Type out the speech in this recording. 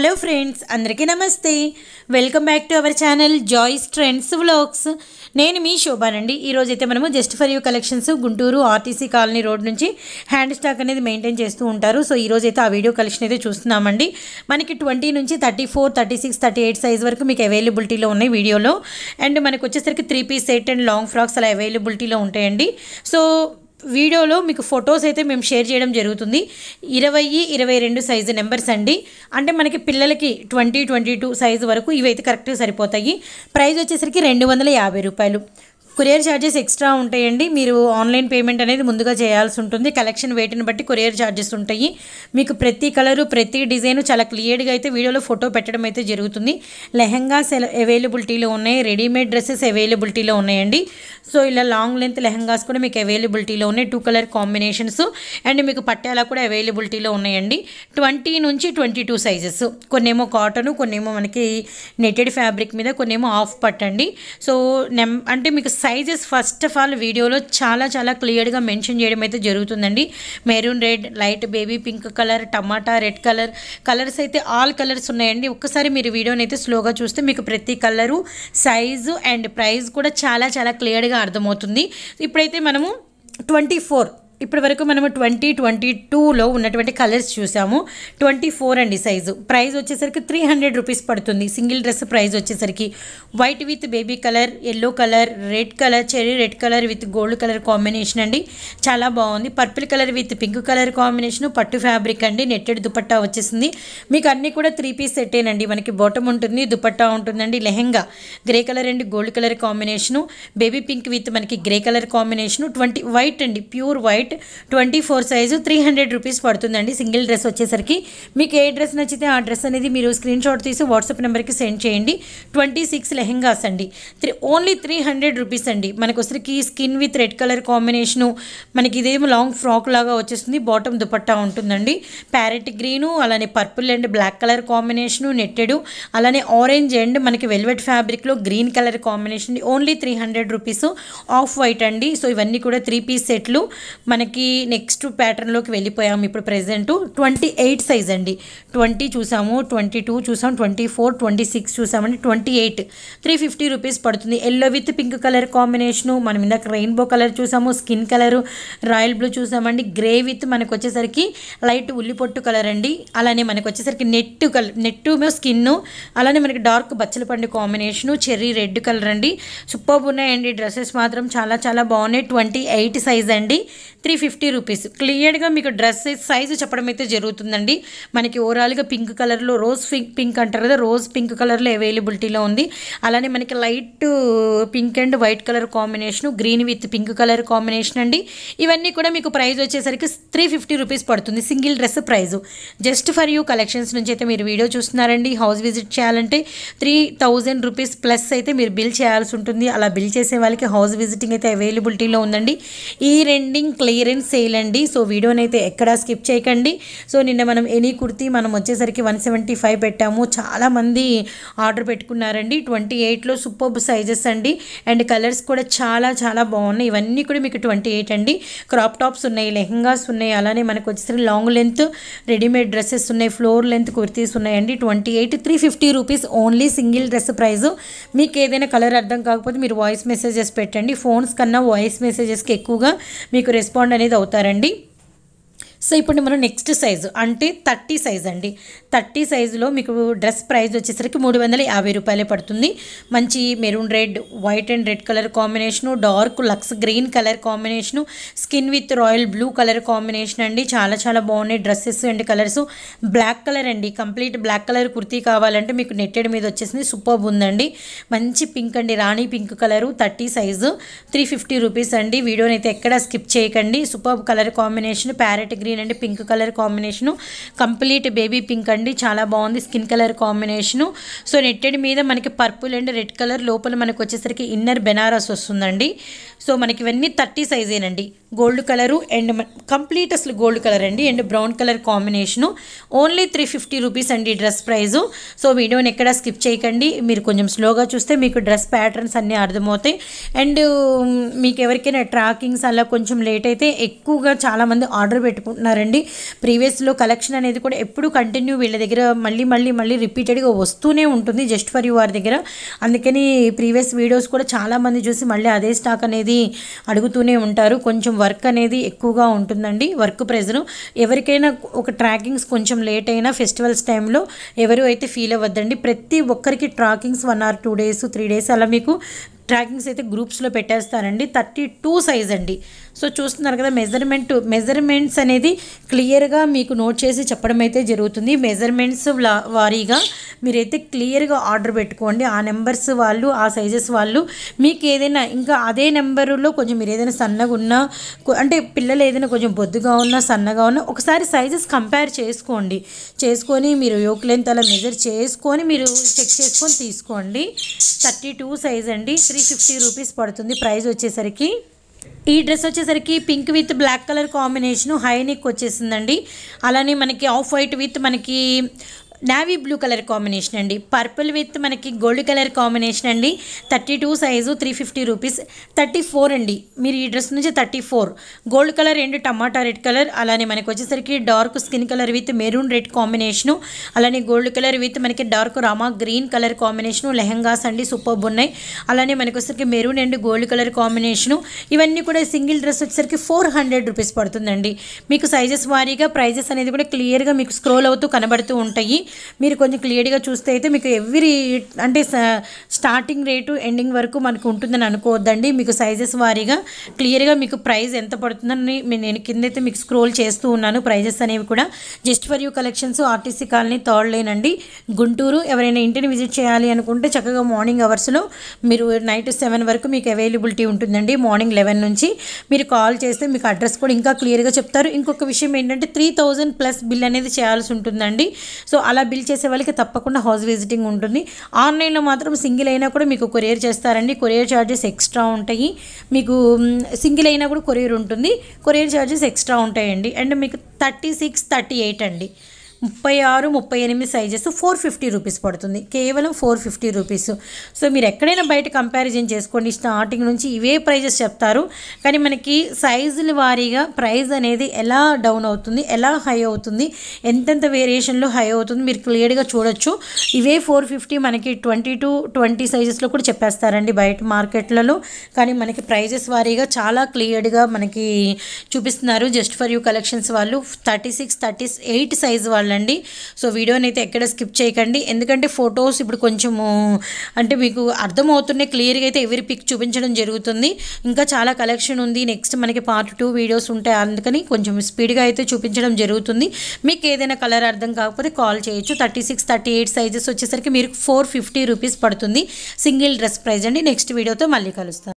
Hello friends అందరికీ నమస్తే. Welcome back to our channel Joys trends vlogs. నేను మీ శోభానండి. ఈరోజు అయితే మనము just for you collections Guntur RTC colony road నుంచి హ్యాండ్ స్టాక్ అనేది మెయింటైన్ చేస్తూ ఉంటారు. సో ఈరోజు అయితే ఆ వీడియో కలెక్షన్ అయితే చూస్తున్నామండి. మనకి ట్వంటీ నుంచి thirty four thirty six thirty eight size వరకు మీకు అవైలబిలిటీలో ఉన్నాయి వీడియోలో. అండ్ మనకు వచ్చేసరికి three piece set and long frocks అలా అవైలబిలిటీలో ఉంటాయండి. సో వీడియోలో మీకు ఫొటోస్ అయితే మేము షేర్ చేయడం జరుగుతుంది. ఇరవై ఇరవై రెండు సైజు నెంబర్స్ అండి. అంటే మనకి పిల్లలకి ట్వంటీ ట్వంటీ టూ సైజు వరకు ఇవైతే కరెక్ట్గా సరిపోతాయి. ప్రైస్ వచ్చేసరికి రెండు వందల యాభై రూపాయలు. కొరియర్ ఛార్జెస్ ఎక్స్ట్రా ఉంటాయండి. మీరు ఆన్లైన్ పేమెంట్ అనేది ముందుగా చేయాల్సి ఉంటుంది. కలెక్షన్ వెయిట్ని బట్టి కొరియర్ ఛార్జెస్ ఉంటాయి. మీకు ప్రతి కలరు ప్రతి డిజైన్ చాలా క్లియర్గా అయితే వీడియోలో ఫోటో పెట్టడం అయితే జరుగుతుంది. లెహంగాస్ అవైలబిలిటీలో ఉన్నాయి. రెడీమేడ్ డ్రెస్సెస్ అవైలబిలిటీలో ఉన్నాయండి. సో ఇలా లాంగ్ లెంత్ లెహంగాస్ కూడా మీకు అవైలబిలిటీలో ఉన్నాయి. Two colour combinations. అండ్ మీకు పట్టాలా కూడా అవైలబిలిటీలో ఉన్నాయండి. ట్వంటీ నుంచి ట్వంటీ టూ సైజెస్. కొన్నేమో కాటన్ కొన్నేమో మనకి నెటెడ్ ఫ్యాబ్రిక్ మీద కొన్నేమో ఆఫ్ పట్టండి. సో నెం అంటే మీకు సైజెస్ ఫస్ట్ ఆఫ్ ఆల్ వీడియోలో చాలా చాలా క్లియర్గా మెన్షన్ చేయడం అయితే జరుగుతుందండి. Maroon red light baby pink colour టమాటా రెడ్ కలర్ కలర్స్ అయితే ఆల్ కలర్స్ ఉన్నాయండి. ఒక్కసారి మీరు వీడియోని అయితే స్లోగా చూస్తే మీకు ప్రతి కలరు సైజు అండ్ ప్రైస్ కూడా చాలా చాలా క్లియర్గా అర్థమవుతుంది. ఇప్పుడైతే మనము ట్వంటీ ఫోర్ ఇప్పటి వరకు మనము ట్వంటీ ట్వంటీ టూలో ఉన్నటువంటి కలర్స్ చూసాము. ట్వంటీ ఫోర్ అండి సైజు. ప్రైస్ వచ్చేసరికి త్రీ హండ్రెడ్ రూపీస్ పడుతుంది. సింగిల్ డ్రెస్ ప్రైస్ వచ్చేసరికి white with baby colour yellow colour red colour cherry red colour with gold colour combination అండి. చాలా బాగుంది. Purple colour with pink colour combination పట్టు fabric అండి. Netted dupatta వచ్చేసింది. మీకు అన్నీ కూడా త్రీ పీస్ సెట్టేనండి మనకి బాటమ్ ఉంటుంది దుపట్టా ఉంటుందండి. Lehenga grey colour and gold colour combination. Baby pink with మనకి grey colour combination. Twenty white అండి. Pure white twenty four size three hundred rupees పడుతుందండి. సింగిల్ డ్రెస్ వచ్చేసరికి మీకు ఏ డ్రెస్ నచ్చితే ఆ డ్రెస్ అనేది మీరు స్క్రీన్ షాట్ తీసి వాట్సాప్ నెంబర్కి సెండ్ చేయండి. ట్వంటీ సిక్స్ లెహెంగాస్ అండి. Three only three hundred rupees అండి. మనకు వచ్చరికి skin with red colour combination మనకి ఇదేమో లాంగ్ ఫ్రాక్ లాగా వచ్చేస్తుంది. బాటమ్ దుపట్టా ఉంటుందండి. ప్యారెట్ గ్రీను అలానే purple and black colour combination netted అలానే ఆరెంజ్ అండ్ మనకి వెల్వెట్ ఫ్యాబ్రిక్లో green colour combination only three hundred rupees. Off white అండి. సో ఇవన్నీ కూడా త్రీ పీస్ సెట్లు. మన మనకి నెక్స్ట్ ప్యాటర్న్లోకి వెళ్ళిపోయాము. ఇప్పుడు ప్రెసెంట్ ట్వంటీ ఎయిట్ సైజ్ అండి. ట్వంటీ చూసాము ట్వంటీ టూ చూసాము ట్వంటీ ఫోర్ ట్వంటీ సిక్స్ చూసామండి. Twenty eight three fifty rupees పడుతుంది. Yellow with pink colour combination మనం ఇందాక రెయిన్బో కలర్ చూసాము స్కిన్ కలర్ రాయల్ బ్లూ చూసామండి. గ్రే విత్ మనకు వచ్చేసరికి లైట్ ఉల్లిపొట్టు కలర్ అండి. అలానే మనకు వచ్చేసరికి నెట్ కలర్ నెట్టు స్కిన్ అలానే మనకి డార్క్ బచ్చల పండు కాంబినేషను చెర్రీ రెడ్ కలర్ అండి. సూపర్ ఉన్నాయండి డ్రెస్సెస్ మాత్రం చాలా చాలా బాగున్నాయి. ట్వంటీ ఎయిట్ సైజ్ అండి. Three three fifty rupees. క్లియర్గా మీకు డ్రెస్ సైజు చెప్పడం అయితే జరుగుతుందండి. మనకి ఓవరాల్గా పింక్ కలర్లో రోజ్ పింక్ పింక్ అంటారు కదా రోజ్ పింక్ కలర్లో అవైలబిలిటీలో ఉంది. అలానే మనకి light pink and white colour combination green with pink colour combination అండి. ఇవన్నీ కూడా మీకు ప్రైస్ వచ్చేసరికి త్రీ ఫిఫ్టీ రూపీస్ పడుతుంది single dress price just for you collections నుంచి అయితే మీరు వీడియో చూస్తున్నారండి. హౌస్ విజిట్ చేయాలంటే త్రీ థౌజండ్ రూపీస్ ప్లస్ అయితే మీరు బిల్ చేయాల్సి ఉంటుంది. అలా బిల్ చేసే వాళ్ళకి హౌస్ విజిటింగ్ అయితే అవైలబిలిటీలో ఉందండి. ఈ రెండింగ్ క్లియరెన్స్ సేల్ అండి సో వీడియోని అయితే ఎక్కడా స్కిప్ చేయకండి. సో నిన్న మనం ఎనీ కుర్తీ మనం వచ్చేసరికి వన్ సెవెంటీ ఫైవ్ పెట్టాము. చాలామంది ఆర్డర్ పెట్టుకున్నారండి. ట్వంటీ ఎయిట్లో సూపర్ సైజెస్ అండి. అండ్ కలర్స్ కూడా చాలా చాలా బాగున్నాయి. ఇవన్నీ కూడా మీకు ట్వంటీ ఎయిట్ అండి. క్రాప్ టాప్స్ ఉన్నాయి లెహంగాస్ ఉన్నాయి. అలానే మనకు వచ్చేసరికి లాంగ్ లెంత్ రెడీమేడ్ డ్రెస్సెస్ ఉన్నాయి. ఫ్లోర్ లెంత్ కుర్తీస్ ఉన్నాయండి. Twenty eight three fifty rupees only single dress price. మీకు ఏదైనా కలర్ అర్థం కాకపోతే మీరు వాయిస్ మెసేజెస్ పెట్టండి. ఫోన్స్ కన్నా వాయిస్ మెసేజెస్కి ఎక్కువగా మీకు రెస్పాన్స్ రెస్పాండ్ అనేది అవుతారండి. సో ఇప్పుడు మనం నెక్స్ట్ సైజు అంటే థర్టీ సైజ్ అండి. థర్టీ సైజులో మీకు డ్రెస్ ప్రైస్ వచ్చేసరికి మూడు వందల యాభై రూపాయలే పడుతుంది. మంచి maroon red white and red colour combination dark Lux green colour combination skin with royal blue colour combination అండి. చాలా చాలా బాగున్నాయి dresses and colours black colour అండి. కంప్లీట్ బ్లాక్ కలర్ కుర్తీ కావాలంటే మీకు నెట్టెడ్ మీద వచ్చేసింది. సూపర్ ఉందండి. మంచి పింక్ అండి. రాణి pink colour thirty size three fifty rupees అండి. వీడియోని అయితే ఎక్కడ స్కిప్ చేయకండి. Super colour combination parrot green అండి pink colour combination. Complete baby pink అండి. చాలా బాగుంది skin colour combination. So netted మీద మనకి పర్పుల్ అండ్ రెడ్ కలర్. లోపల మనకు వచ్చేసరికి ఇన్నర్ బెనారస్ వస్తుందండి. సో మనకి ఇవన్నీ థర్టీ సైజేనండి. గోల్డ్ కలరు అండ్ కంప్లీట్ అసలు గోల్డ్ కలర్ అండి. And brown colour combination. Only three fifty rupees అండి డ్రెస్ ప్రైజు. సో వీడియోని ఎక్కడ స్కిప్ చేయకండి. మీరు కొంచెం స్లోగా చూస్తే మీకు డ్రెస్ ప్యాటర్న్స్ అన్నీ అర్థమవుతాయి. అండ్ మీకు ఎవరికైనా ట్రాకింగ్స్ అలా కొంచెం లేట్ అయితే ఎక్కువగా చాలామంది ఆర్డర్ పెట్టుకుంటున్నారండి. ప్రీవియస్లో కలెక్షన్ అనేది కూడా ఎప్పుడు కంటిన్యూ వీళ్ళ దగ్గర మళ్ళీ మళ్ళీ మళ్ళీ రిపీటెడ్గా వస్తూనే ఉంటుంది జస్ట్ ఫర్ యూ వారి దగ్గర. అందుకని ప్రీవియస్ వీడియోస్ కూడా చాలామంది చూసి మళ్ళీ అదే స్టాక్ అనేది అడుగుతూనే ఉంటారు. కొంచెం వర్క్ అనేది ఎక్కువగా ఉంటుందండి. Work pressure. ఎవరికైనా ఒక ట్రాకింగ్స్ కొంచెం లేట్ అయినా ఫెస్టివల్స్ టైంలో ఎవరు అయితే ఫీల్ అవ్వద్దండి. ప్రతి ఒక్కరికి trackings one or two days three days అలా మీకు ట్రాకింగ్స్ అయితే గ్రూప్స్లో పెట్టేస్తారండి. థర్టీ టూ సైజ్ అండి. సో చూస్తున్నారు కదా మెజర్మెంట్ మెజర్మెంట్స్ అనేది క్లియర్గా మీకు నోట్ చేసి చెప్పడం అయితే జరుగుతుంది. మెజర్మెంట్స్ వారీగా మీరైతే క్లియర్గా ఆర్డర్ పెట్టుకోండి. ఆ నెంబర్స్ వాళ్ళు ఆ సైజెస్ వాళ్ళు మీకు ఏదైనా ఇంకా అదే నెంబరులో కొంచెం మీరు ఏదైనా సన్నగా ఉన్నా అంటే పిల్లలు ఏదైనా కొంచెం బొద్దుగా ఉన్నా సన్నగా ఉన్నా ఒకసారి సైజెస్ కంపేర్ చేసుకోండి. చేసుకొని మీరు యోక్ లెంత్ అలా మెజర్ చేసుకొని మీరు చెక్ చేసుకొని తీసుకోండి. థర్టీ టూ సైజ్ అండి. త్రీ ఫిఫ్టీ రూపీస్ పడుతుంది. ప్రైస్ వచ్చేసరికి ఈ డ్రెస్ వచ్చేసరికి pink with black colour combination high neck వచ్చేసిందండి. అలానే మనకి ఆఫ్ వైట్ విత్ మనకి నావీ బ్లూ కలర్ కాంబినేషన్ అండి. పర్పుల్ విత్ మనకి గోల్డ్ కలర్ కాంబినేషన్ అండి. Thirty two size three fifty rupees thirty four అండి. మీరు ఈ డ్రెస్ నుంచి thirty four gold colour and tomato red colour అలానే మనకి వచ్చేసరికి dark skin colour with maroon red combination అలానే గోల్డ్ కలర్ విత్ మనకి dark Rama green colour combination lehengas అండి సూపర్బ్ ఉన్నాయి. అలానే మనకి వచ్చేసరికి maroon and gold colour combination ఇవన్నీ కూడా సింగిల్ డ్రెస్ వచ్చేసరికి ఫోర్ హండ్రెడ్ రూపీస్ పడుతుందండి. మీకు సైజెస్ వారీగా ప్రైజెస్ అనేది కూడా క్లియర్గా మీకు స్క్రోల్ అవుతూ కనబడుతూ ఉంటాయి. మీరు కొంచెం క్లియర్గా చూస్తే అయితే మీకు ఎవ్రీ అంటే స్టార్టింగ్ రేటు ఎండింగ్ వరకు మనకు ఉంటుందని అనుకోవద్దండి. మీకు సైజెస్ వారీగా క్లియర్గా మీకు ప్రైస్ ఎంత పడుతుందని నేను కిందైతే మీకు స్క్రోల్ చేస్తూ ఉన్నాను. ప్రైజెస్ అనేవి కూడా just for you collections RTC colony third line అండి. గుంటూరు ఎవరైనా ఇంటిని విజిట్ చేయాలి అనుకుంటే చక్కగా మార్నింగ్ అవర్స్లో మీరు నైట్ సెవెన్ వరకు మీకు అవైలబిలిటీ ఉంటుందండి. మార్నింగ్ లెవెన్ నుంచి మీరు కాల్ చేస్తే మీకు అడ్రస్ కూడా ఇంకా క్లియర్గా చెప్తారు. ఇంకొక విషయం ఏంటంటే త్రీ థౌజండ్ ప్లస్ బిల్ అనేది చేయాల్సి ఉంటుందండి. సో అలా బిల్ చేసే వాళ్ళకి తప్పకుండా హౌస్ విజిటింగ్ ఉంటుంది. ఆన్లైన్లో మాత్రం సింగిల్ అయినా కూడా మీకు కొరియర్ చేస్తారండి. కొరియర్ ఛార్జెస్ ఎక్స్ట్రా ఉంటాయి. మీకు సింగిల్ అయినా కూడా కొరియర్ ఉంటుంది. కొరియర్ ఛార్జెస్ ఎక్స్ట్రా ఉంటాయండి. అండ్ మీకు థర్టీ సిక్స్ థర్టీ ఎయిట్ అండి. ముప్పై ఆరు ముప్పై ఎనిమిది సైజెస్ ఫోర్ ఫిఫ్టీ రూపీస్ పడుతుంది. కేవలం ఫోర్ ఫిఫ్టీ రూపీస్ సో మీరు ఎక్కడైనా బయట కంపారిజన్ చేసుకోండి. స్టార్టింగ్ నుంచి ఇవే ప్రైజెస్ చెప్తారు. కానీ మనకి సైజుల వారీగా ప్రైస్ అనేది ఎలా డౌన్ అవుతుంది ఎలా హై అవుతుంది ఎంతెంత వేరియేషన్లో హై అవుతుంది మీరు క్లియర్గా చూడొచ్చు. ఇవే ఫోర్ ఫిఫ్టీ మనకి ట్వంటీ టు ట్వంటీ సైజెస్లో కూడా చెప్పేస్తారండి బయట మార్కెట్లలో. కానీ మనకి ప్రైజెస్ వారీగా చాలా క్లియర్గా మనకి చూపిస్తున్నారు. జస్ట్ ఫర్ యూ కలెక్షన్స్ వాళ్ళు thirty six thirty eight size వాళ్ళు వాళ్ళండి సో వీడియోని అయితే ఎక్కడ స్కిప్ చేయకండి. ఎందుకంటే ఫొటోస్ ఇప్పుడు కొంచెము అంటే మీకు అర్థమవుతున్నాయి క్లియర్గా అయితే ఎవరి పిక్ చూపించడం జరుగుతుంది. ఇంకా చాలా కలెక్షన్ ఉంది. నెక్స్ట్ మనకి పార్ట్ టూ వీడియోస్ ఉంటాయి. అందుకని కొంచెం స్పీడ్గా అయితే చూపించడం జరుగుతుంది. మీకు ఏదైనా కలర్ అర్థం కాకపోతే కాల్ చేయొచ్చు. Thirty six thirty eight sizes వచ్చేసరికి మీరు ఫోర్ ఫిఫ్టీ రూపీస్ పడుతుంది. సింగిల్ డ్రెస్ ప్రైజ్ అండి. నెక్స్ట్ వీడియోతో మళ్ళీ కలుస్తాను